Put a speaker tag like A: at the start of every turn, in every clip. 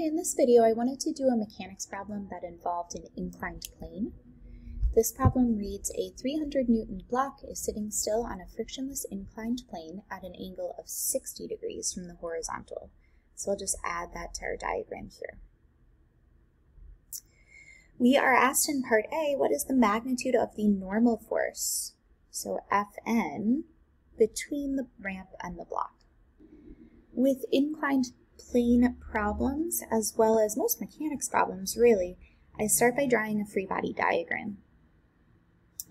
A: In this video I wanted to do a mechanics problem that involved an inclined plane. This problem reads a 300 Newton block is sitting still on a frictionless inclined plane at an angle of 60 degrees from the horizontal. So I'll just add that to our diagram here. We are asked in part A, what is the magnitude of the normal force? So Fn between the ramp and the block. With inclined plane problems, as well as most mechanics problems, really, I start by drawing a free body diagram.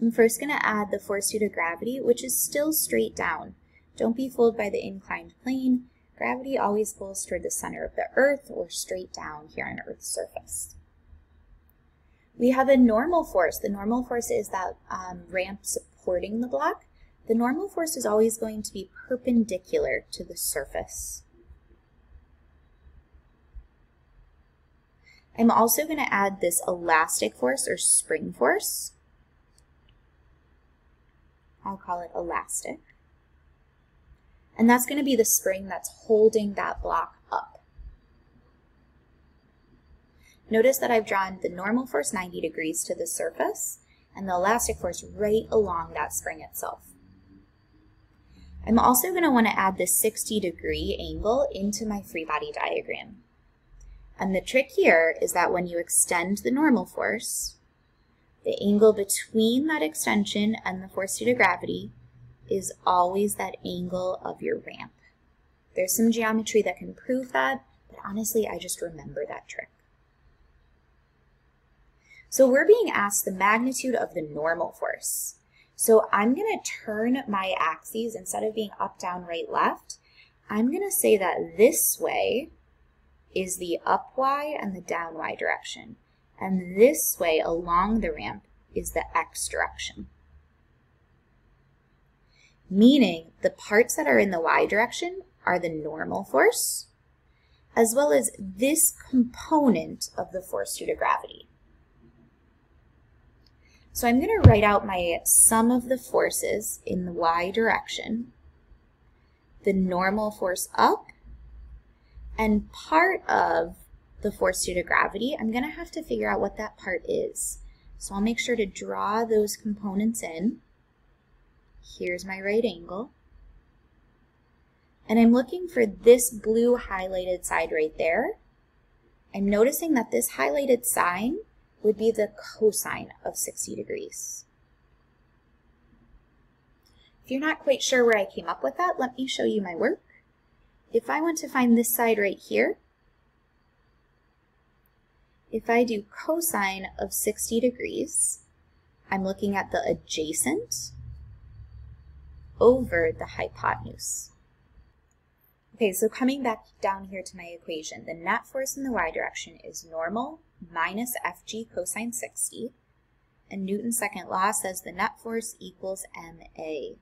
A: I'm first going to add the force due to gravity, which is still straight down. Don't be fooled by the inclined plane. Gravity always pulls toward the center of the Earth or straight down here on Earth's surface. We have a normal force. The normal force is that um, ramp supporting the block. The normal force is always going to be perpendicular to the surface. I'm also going to add this elastic force or spring force. I'll call it elastic. And that's going to be the spring that's holding that block up. Notice that I've drawn the normal force 90 degrees to the surface and the elastic force right along that spring itself. I'm also going to want to add this 60 degree angle into my free body diagram. And the trick here is that when you extend the normal force, the angle between that extension and the force due to gravity is always that angle of your ramp. There's some geometry that can prove that, but honestly, I just remember that trick. So we're being asked the magnitude of the normal force. So I'm going to turn my axes, instead of being up, down, right, left, I'm going to say that this way is the up y and the down y direction. And this way along the ramp is the x direction. Meaning the parts that are in the y direction are the normal force, as well as this component of the force due to gravity. So I'm going to write out my sum of the forces in the y direction, the normal force up and part of the force due to gravity, I'm going to have to figure out what that part is. So I'll make sure to draw those components in. Here's my right angle. And I'm looking for this blue highlighted side right there. I'm noticing that this highlighted sign would be the cosine of 60 degrees. If you're not quite sure where I came up with that, let me show you my work if I want to find this side right here, if I do cosine of 60 degrees, I'm looking at the adjacent over the hypotenuse. Okay, so coming back down here to my equation, the net force in the y direction is normal minus Fg cosine 60, and Newton's second law says the net force equals ma.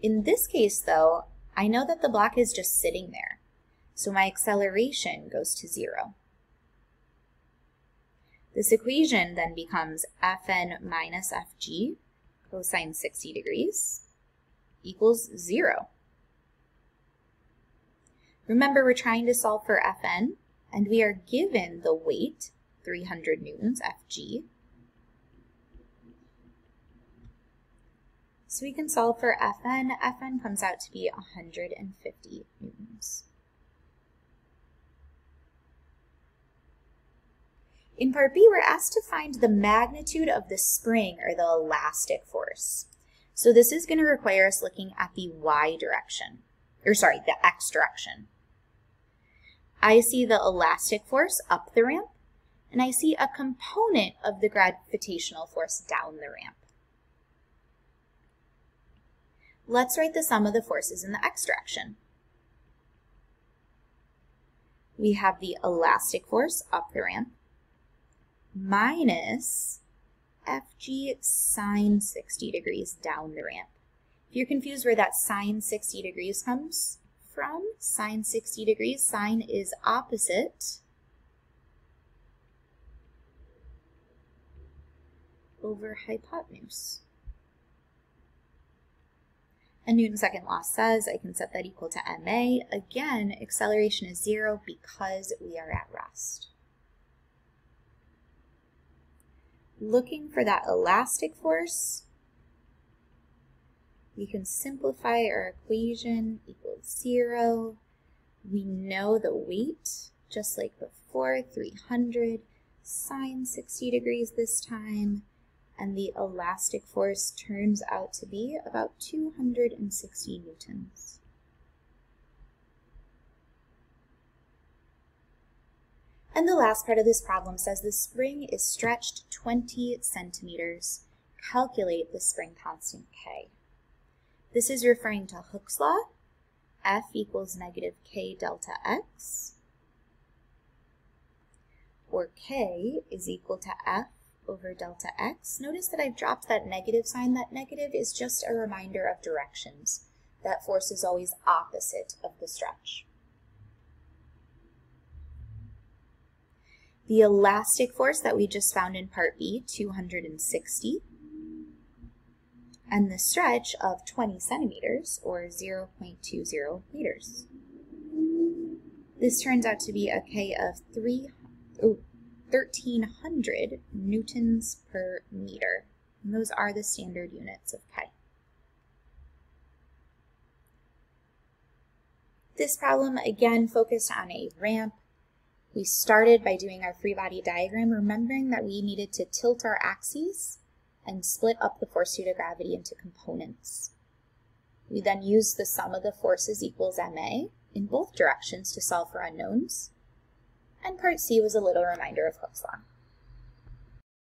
A: In this case, though, I know that the block is just sitting there, so my acceleration goes to zero. This equation then becomes Fn minus Fg cosine 60 degrees equals zero. Remember, we're trying to solve for Fn, and we are given the weight, 300 newtons, Fg, So we can solve for Fn. Fn comes out to be 150 newtons. In part B, we're asked to find the magnitude of the spring or the elastic force. So this is going to require us looking at the y direction, or sorry, the x direction. I see the elastic force up the ramp, and I see a component of the gravitational force down the ramp. Let's write the sum of the forces in the x direction. We have the elastic force up the ramp minus Fg sine 60 degrees down the ramp. If you're confused where that sine 60 degrees comes from, sine 60 degrees, sine is opposite over hypotenuse. And Newton's second law says I can set that equal to ma. Again, acceleration is zero because we are at rest. Looking for that elastic force, we can simplify our equation equals zero. We know the weight, just like before, 300 sine 60 degrees this time and the elastic force turns out to be about 260 newtons. And the last part of this problem says the spring is stretched 20 centimeters. Calculate the spring constant K. This is referring to Hooke's law, F equals negative K delta X, or K is equal to F over delta x. Notice that I've dropped that negative sign. That negative is just a reminder of directions. That force is always opposite of the stretch. The elastic force that we just found in part B, 260, and the stretch of 20 centimeters, or 0.20 meters. This turns out to be a K of 3, oh, 1300 newtons per meter. And those are the standard units of K. This problem again focused on a ramp. We started by doing our free body diagram, remembering that we needed to tilt our axes and split up the force due to gravity into components. We then used the sum of the forces equals ma in both directions to solve for unknowns and part C was a little reminder of Hooke's law.